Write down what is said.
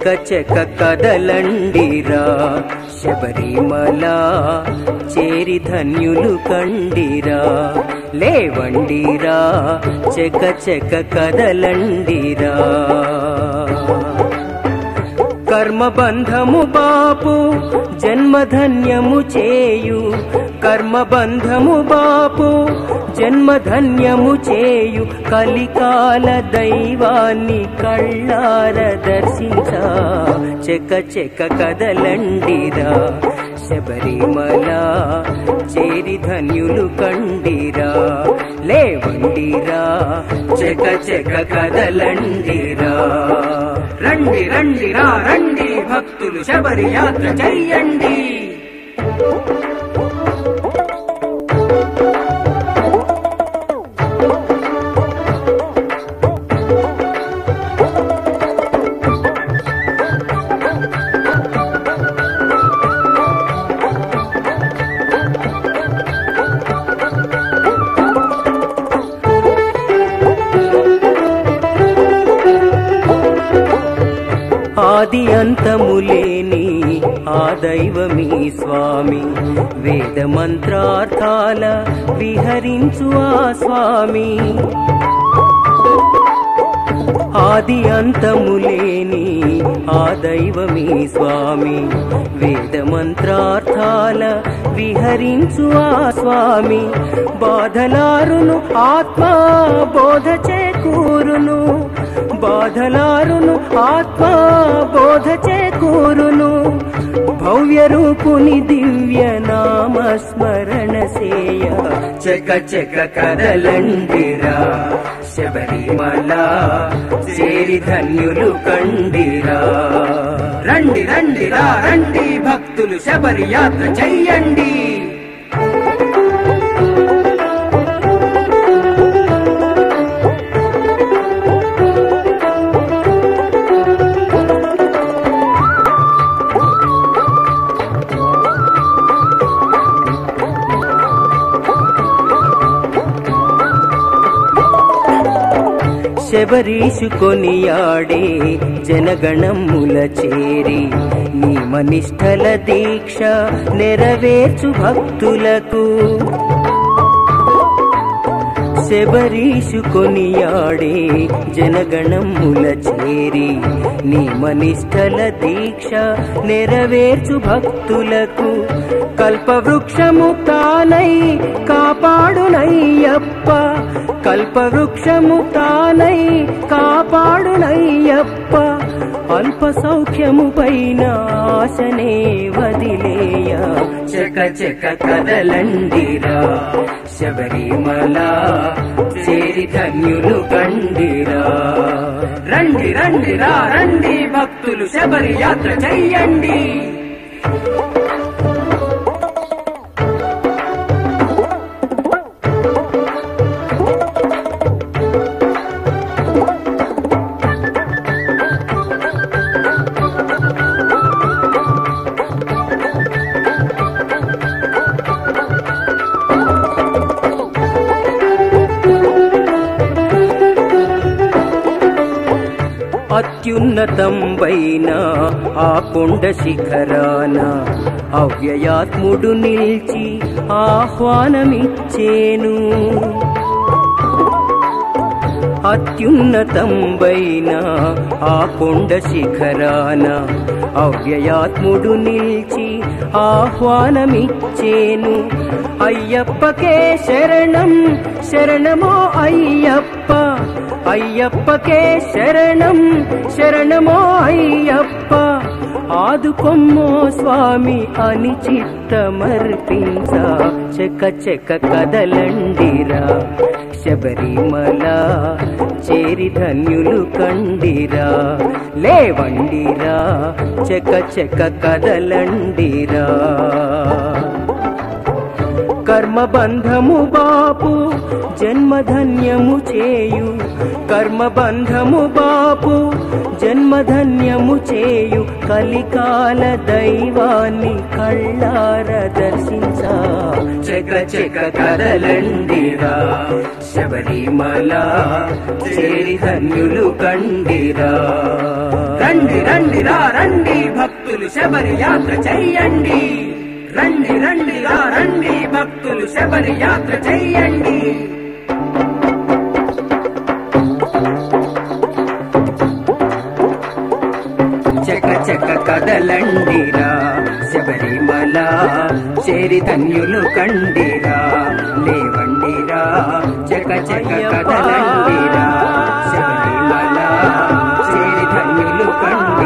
చెక చెక కదలండిరా శబరిమల చేరి ధన్యులు కండిరా లేవండిరా చెక చెక కదలండిరా కర్మబంధము బాపు జన్మధన్యము చేయు. కర్మబంధము బాపు జన్మధన్యము చేయు. కలికాల దైవాన్ని కళ్ళార దర్శించ. చెక చెక కదలండిరా. శబరిమల చేరి ధన్యులు కండిరా లేవండిరా చెక చెక కదలండిరా. రండి రండి రా రండి భక్తులు శబరి యాత్ర చెయ్యండి. ఆది అంతములేని ఆ దైవమీ స్వామి. వేద మంత్రార్థాల విహరించు ఆ స్వామి. ఆది అంతములేని ఆ దైవమీ స్వామి. వేద మంత్రార్థాల విహరించు ఆ స్వామి. బాధలారును ఆత్మ బోధ చేకూరును బాధలారును ఆత్మ బోధ చేకూరును రూపుని దివ్య నామ స్మరణ సేయ. చెక చెక కదలండిరా శబరిమల చేరి ధన్యులు కండిరా. రండి రండి రా రండి భక్తులు శబరి యాత్ర చెయ్యండి. శబరీషుకొనియాడే జనగణముల చేరి నిమనిష్టల దీక్ష నెరవేర్చు భక్తులకు. శబరీషుకొనియాడే జనగణముల చేరి నిమనిష్టల దీక్ష నెరవేర్చు భక్తులకు. కల్పవృక్షము తానై కాపాడునయ్యప్ప కల్పవృక్షము తానై అయ్యప్ప అల్ప సౌఖ్యము పైన ఆశనే వదిలేయ. చెక చెక కదలండిరా శబరిమల చేరి ధన్యులు కండిరా. రండి రండి రా రండి భక్తులు శబరి యాత్ర చెయ్యండి. అత్యున్నతంబైన ఆ కొండ శిఖరాన. అవ్యయాత్ముడు నిల్చి ఆహ్వానమిచ్చేను. అత్యున్నతంబైన ఆ కొండ శిఖరాన. అవ్యయాత్ముడు నిల్చి ఆహ్వానమిచ్చేను. అయ్యప్పకే శరణం శరణమో అయ్యప్ప. అయ్యప్పకే శరణం శరణమో అయ్యప్ప. ఆదుకొమ్మో స్వామి అని చిత్తమర్పించా. చెక చెక కదలండిరా. శబరిమల చేరి ధన్యులు కండిరా. లేవండిరా చెక చెక కదలండిరా. కర్మబంధము బాపు జన్మధన్యము చేయు కర్మబంధము బాపు జన్మధన్యము చేయు కలికాల దైవాన్ని కళ్ళార దర్శించా. చెక చెక కదలండిరా శబరిమల చేరి ధన్యులు కండిరా. రండి రండి రా రండి భక్తులు శబరి యాత్ర చెయ్యండి. రండి రండి రా రండి భక్తులు శబరి యాత్ర చెయ్యండి. చెక చెక కదలండిరా శబరిమల చేరి ధన్యులు కండిరా లేవండిరా చెక చెక కదలండిరా శబరిమల చేరి ధన్యులు కండిరా.